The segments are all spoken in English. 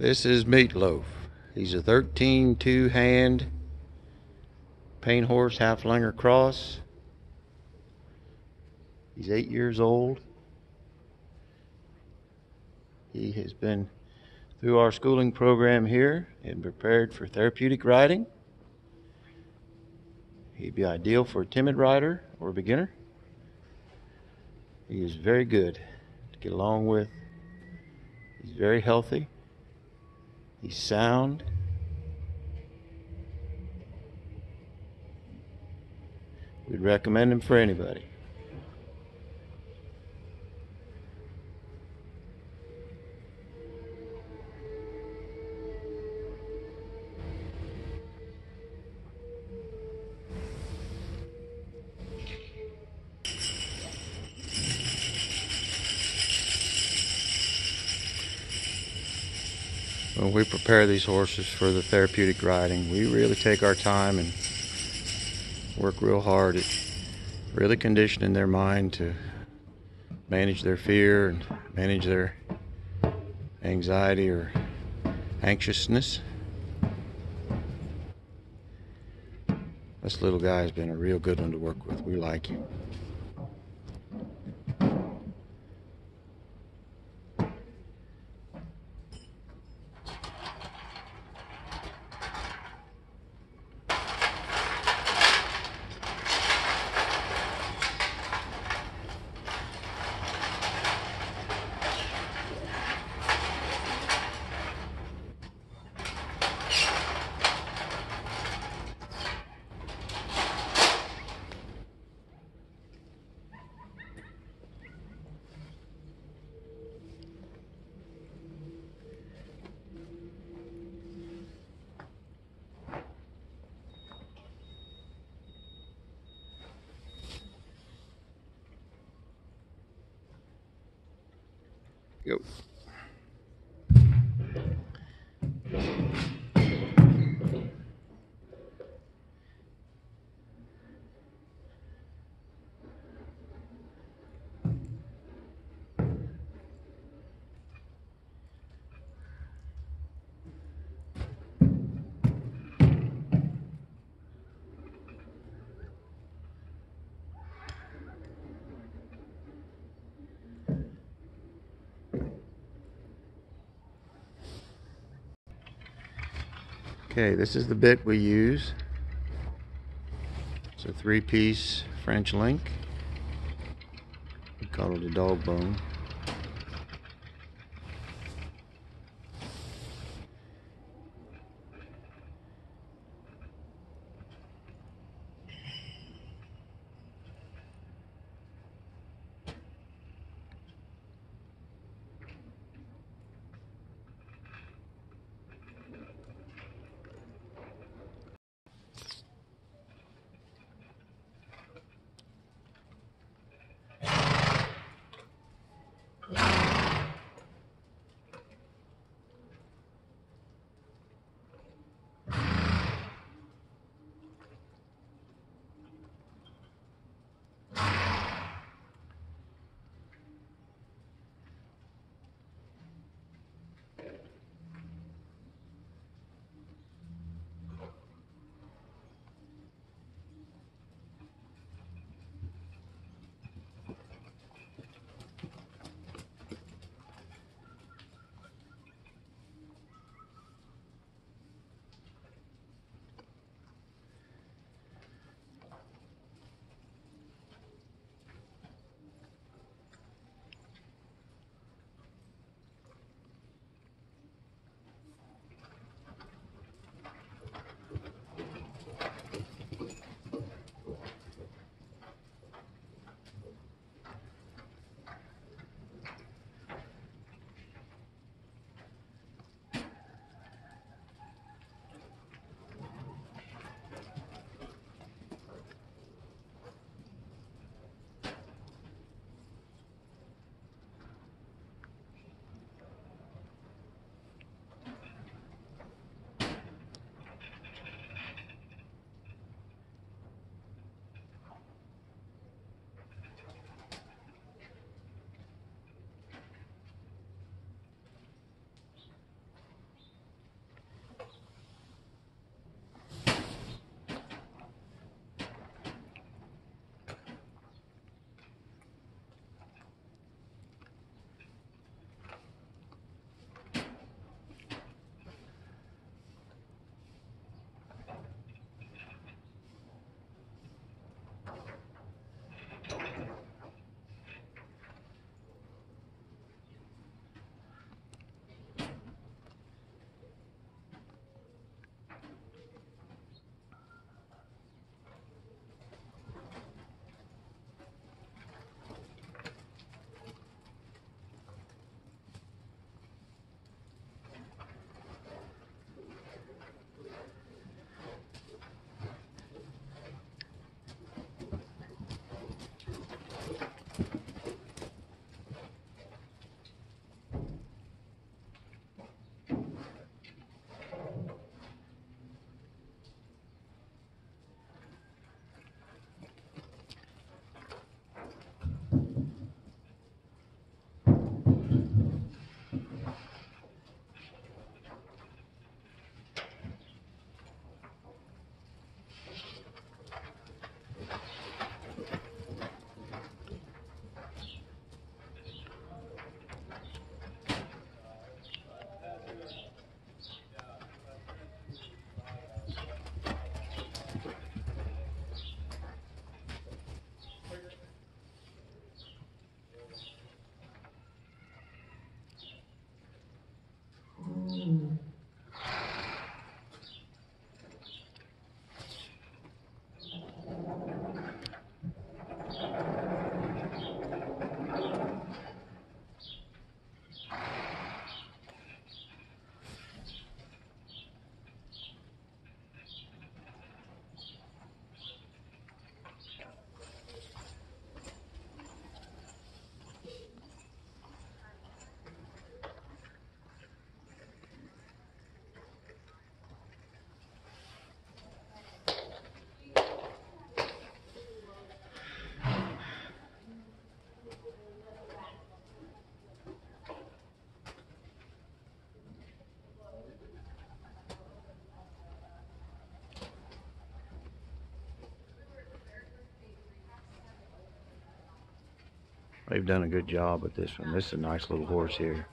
This is Meatloaf. He's a 13 two hand paint horse Haflinger cross. He's eight years old. He has been through our schooling program here and prepared for therapeutic riding. He'd be ideal for a timid rider or a beginner. He is very good to get along with. He's very healthy. He's sound. We'd recommend him for anybody. When we prepare these horses for the therapeutic riding, we really take our time and work real hard at really conditioning their mind to manage their fear and manage their anxiety or anxiousness. This little guy has been a real good one to work with. We like him. Go. Okay, this is the bit we use. It's a three-piece French link. We call it a dog bone. Yeah. They've done a good job with this one. This is a nice little horse here.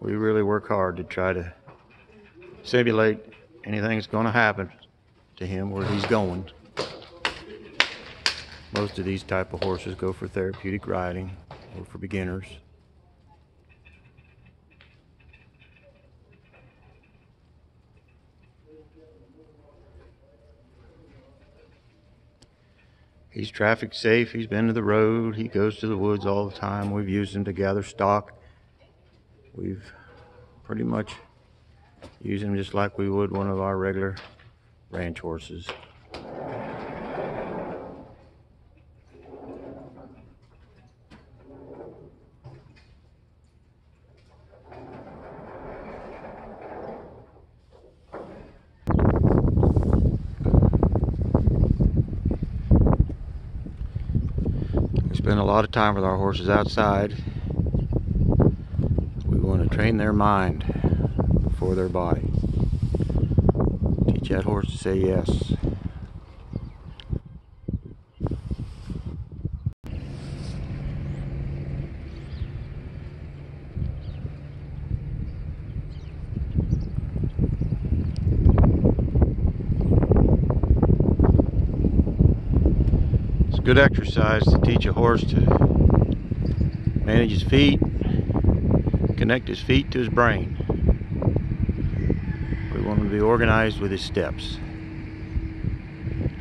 We really work hard to try to simulate anything that's going to happen to him where he's going. Most of these type of horses go for therapeutic riding or for beginners. He's traffic safe. He's been to the road. He goes to the woods all the time. We've used him to gather stock. We've pretty much used him just like we would one of our regular ranch horses. We spend a lot of time with our horses outside. We want to train their mind before their body. Teach that horse to say yes. It's good exercise to teach a horse to manage his feet, connect his feet to his brain. We want him to be organized with his steps.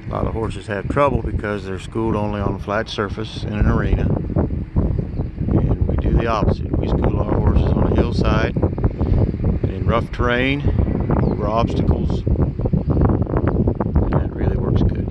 A lot of horses have trouble because they're schooled only on a flat surface in an arena. And we do the opposite. We school our horses on a hillside in rough terrain, over obstacles. And that really works good.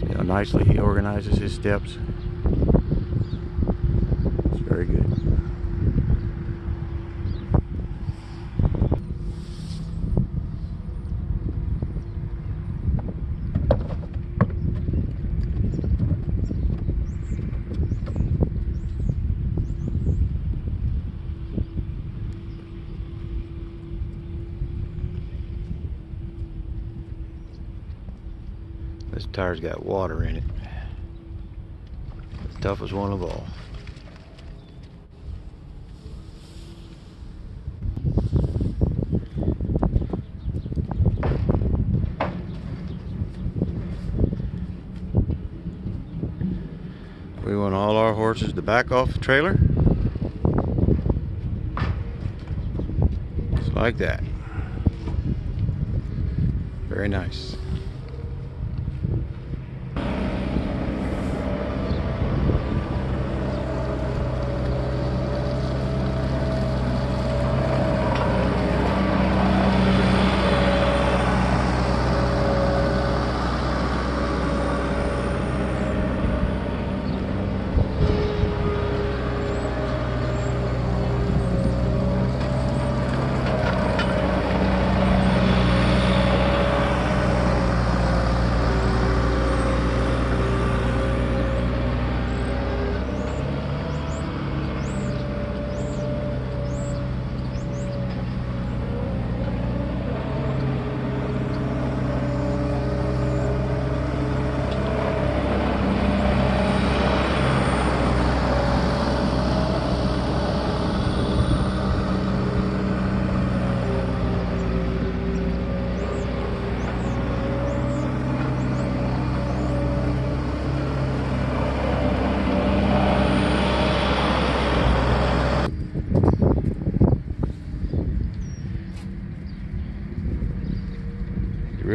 See how nicely he organizes his steps. It's very good. This tire's got water in it. The toughest one of all. We want all our horses to back off the trailer. Just like that. Very nice.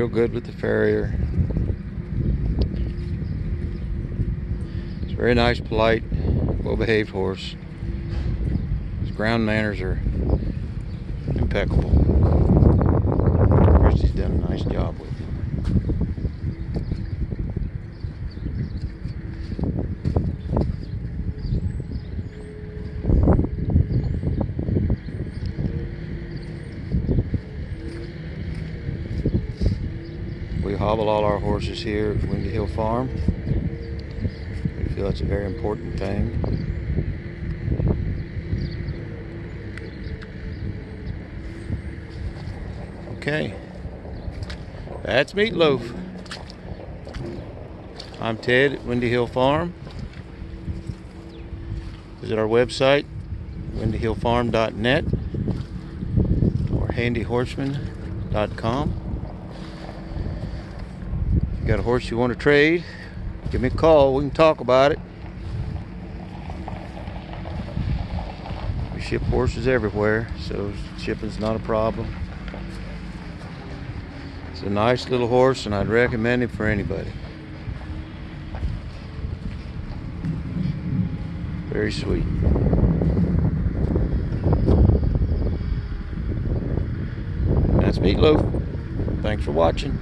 Real good with the farrier. It's a very nice, polite, well-behaved horse. His ground manners are impeccable. Christy's done a nice job with him. We hobble all our horses here at Windy Hill Farm. We feel that's a very important thing. Okay. That's Meatloaf. I'm Ted at Windy Hill Farm. Visit our website, windyhillfarm.net or handyhorseman.com. You got a horse you want to trade, give me a call. We can talk about it. We ship horses everywhere, so shipping's not a problem. It's a nice little horse, and I'd recommend it for anybody. Very sweet. That's Meatloaf. Thanks for watching.